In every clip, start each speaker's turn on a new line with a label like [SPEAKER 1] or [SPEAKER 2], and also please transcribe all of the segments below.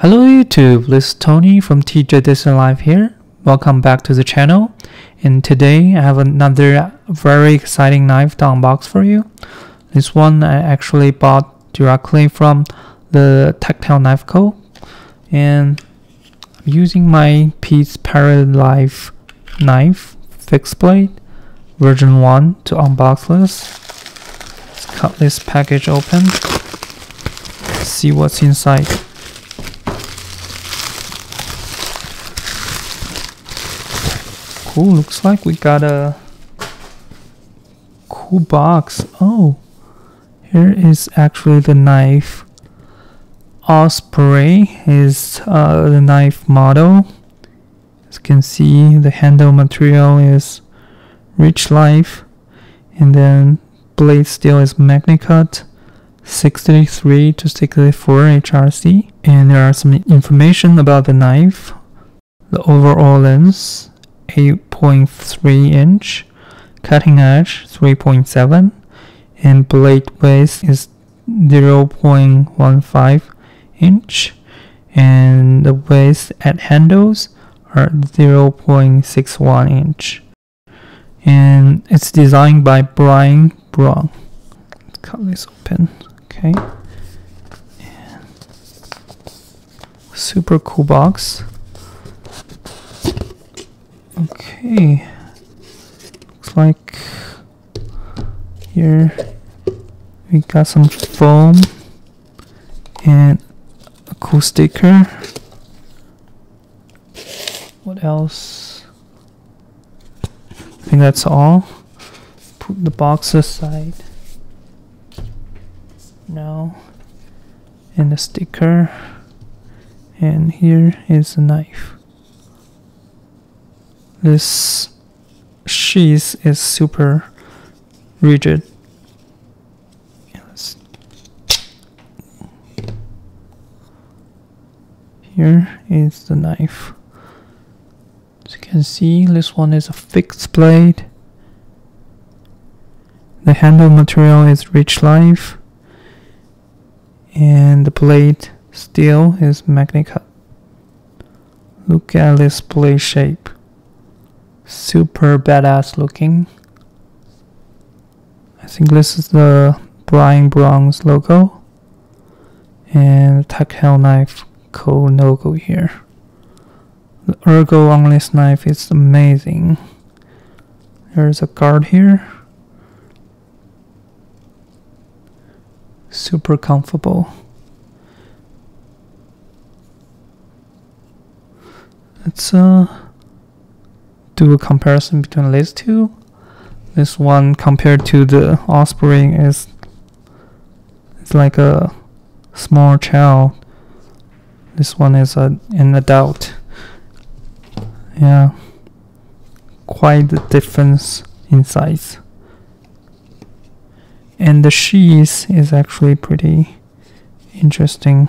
[SPEAKER 1] Hello YouTube, this is Tony from TJ EDC Life here. Welcome back to the channel. And today I have another very exciting knife to unbox for you. This one I actually bought directly from the Tactile Knife Co. And I'm using my Pete's Paralife knife fixed blade version 1 to unbox this. Let's cut this package open. See what's inside. Cool, looks like we got a cool box. Oh, here is actually the knife. Osprey is uh, the knife model. As you can see, the handle material is Richlite, and then blade steel is MagnaCut. 63 to 64 HRC. And there are some information about the knife. The overall length 8.3 inch, cutting edge 3.7, and blade width is 0.15 inch, and the width at handles are 0.61 inch. And it's designed by Brian Brown. Let's cut this open. Okay. Super cool box. Okay. Looks like here we got some foam and a cool sticker. What else? I think that's all. Put the box aside. Now, and the sticker. And here is the knife. This sheath is super rigid. Here is the knife. As you can see, this one is a fixed blade. The handle material is Richlite, and the blade steel is MagnaCut. Look at this blade shape. Super badass looking. I think this is the Brian Brown's logo. And Tactile Knife Co logo here. The ergo on this knife is amazing. There's a guard here. Super comfortable. Let's uh do a comparison between these two. This one compared to the offspring is it's like a small child. This one is a, an adult. Yeah, quite the difference in size. And the sheath is actually pretty interesting.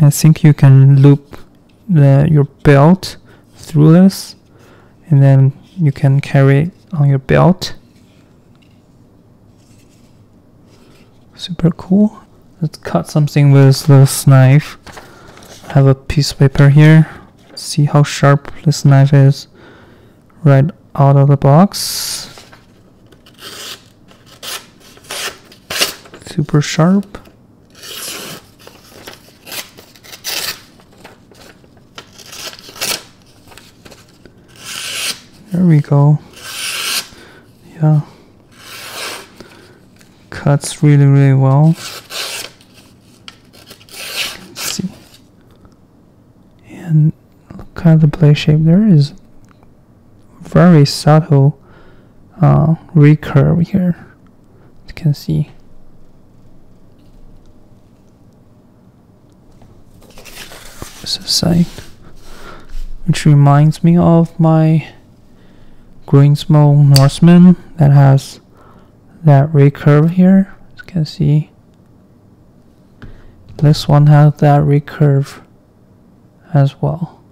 [SPEAKER 1] I think you can loop the, your belt through this and then you can carry it on your belt. Super cool. Let's cut something with this knife. I have a piece of paper here. See how sharp this knife is right out of the box. Super sharp. There we go. Yeah. Cuts really, really well. see. And look at the blade shape. There is very subtle uh, recurve here. You can see. This is side, which reminds me of my Grimsmo Norseman that has that recurve here. As you can see, this one has that recurve as well.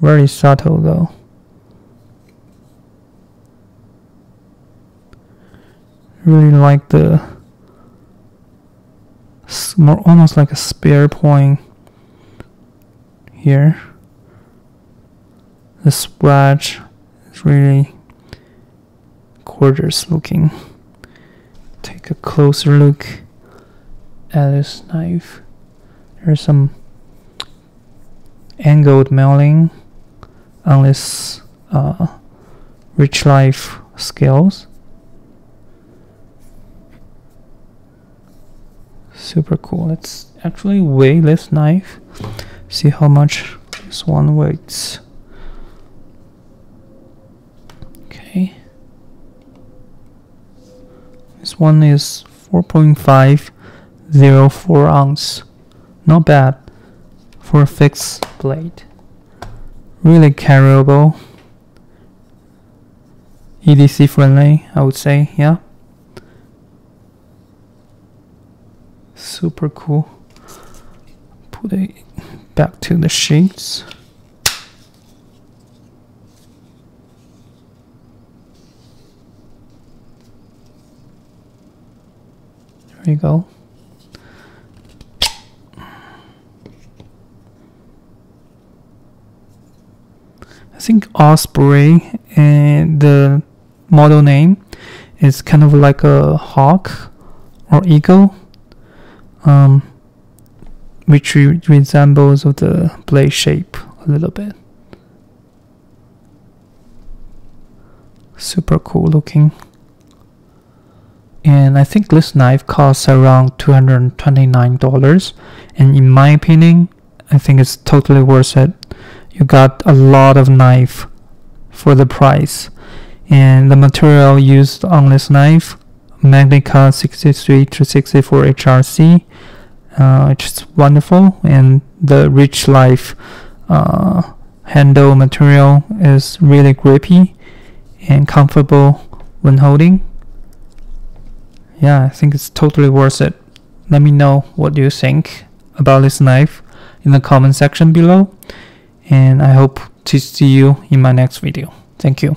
[SPEAKER 1] Very subtle though. Really like the more almost like a spear point here. The swatch really gorgeous looking. Take a closer look at this knife. There's some angled milling on this uh, Richlite scales. Super cool. It's actually weigh this knife. See how much this one weighs. Okay. This one is 4.504 ounce. Not bad for a fixed blade. Really carryable. EDC friendly, I would say, yeah. Super cool. Put it back to the sheath. There you go. I think Osprey and the model name is kind of like a hawk or eagle, um, which re resembles of the blade shape a little bit. Super cool looking. And I think this knife costs around $229 and in my opinion I think it's totally worth it. You got a lot of knife for the price. And the material used on this knife MagnaCut 63 to 64 HRC uh, it's wonderful. And the Richlite uh, handle material is really grippy and comfortable when holding yeah I think it's totally worth it let me know what you think about this knife in the comment section below and I hope to see you in my next video. Thank you.